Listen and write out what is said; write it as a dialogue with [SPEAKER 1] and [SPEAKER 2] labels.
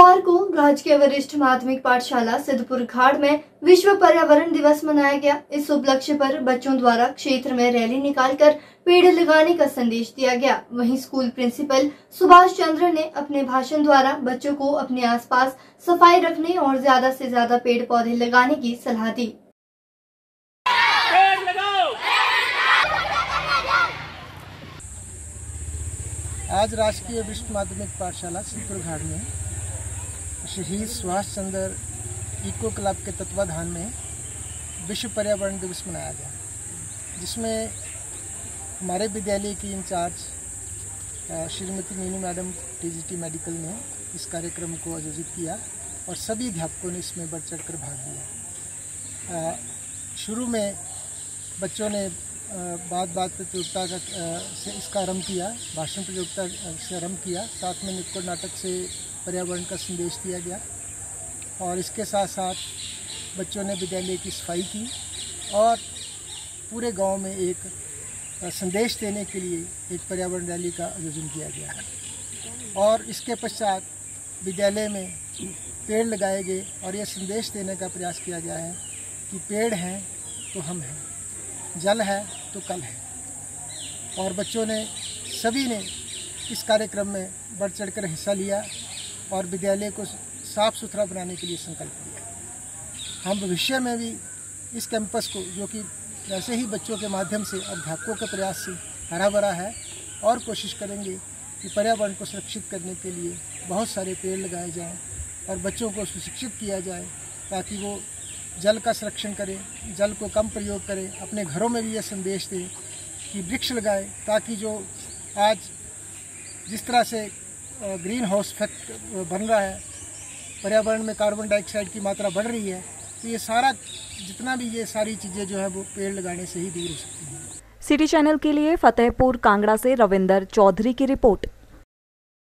[SPEAKER 1] बुधवार को राजकीय वरिष्ठ माध्यमिक पाठशाला सिद्धपुर घाट में विश्व पर्यावरण दिवस मनाया गया। इस उपलक्ष्य पर बच्चों द्वारा क्षेत्र में रैली निकालकर पेड़ लगाने का संदेश दिया गया। वहीं स्कूल प्रिंसिपल सुभाष चंद्र ने अपने भाषण द्वारा बच्चों को अपने आसपास सफ़ाई रखने और ज़्यादा से ज़्यादा पेड़ पौधे लगाने की सलाह दी।
[SPEAKER 2] आज राजकीय वरिष्ठ माध्यमिक पाठशाला सिद्धपुर घाट में शहीद सुभाष चंद्र इको क्लब के तत्वाधान में विश्व पर्यावरण दिवस मनाया गया, जिसमें हमारे विद्यालय की incharge Shrimati Meenu madam, TGT medical ने इस कार्यक्रम को आयोजित किया और सभी अध्यापकों ने इसमें बढ़ चढ़ कर भाग लिया। शुरू में बच्चों ने बात बात प्रतियोगिता का से इसका आरंभ किया, भाषण प्रतियोगिता से आरंभ किया। साथ में नुक्कड़ नाटक से पर्यावरण का संदेश दिया गया। और इसके साथ साथ बच्चों ने विद्यालय की सफ़ाई की और पूरे गाँव में एक संदेश देने के लिए एक पर्यावरण रैली का आयोजन किया गया और इसके पश्चात विद्यालय में पेड़ लगाए गए और यह संदेश देने का प्रयास किया गया है कि पेड़ हैं तो हम हैं। जल है तो कल है। और बच्चों ने, सभी ने इस कार्यक्रम में बढ़ चढ़कर हिस्सा लिया और विद्यालय को साफ़ सुथरा बनाने के लिए संकल्प लिया। हम भविष्य में भी इस कैंपस को, जो कि वैसे ही बच्चों के माध्यम से अध्यापकों के प्रयास से हरा भरा है, और कोशिश करेंगे कि पर्यावरण को सुरक्षित करने के लिए बहुत सारे पेड़ लगाए जाएँ और बच्चों को सुशिक्षित किया जाए, ताकि वो जल का संरक्षण करें, जल को कम प्रयोग करें, अपने घरों में भी ये संदेश दें कि वृक्ष लगाएँ ताकि जो आज जिस तरह से ग्रीन हाउस इफ़ेक्ट बन रहा है, पर्यावरण में कार्बन डाइऑक्साइड की मात्रा बढ़ रही है तो ये सारा, जितना भी ये सारी चीज़ें जो है वो पेड़ लगाने से ही दूर हो सकती हैं।
[SPEAKER 3] सिटी चैनल के लिए फतेहपुर, कांगड़ा से रविंदर चौधरी की रिपोर्ट।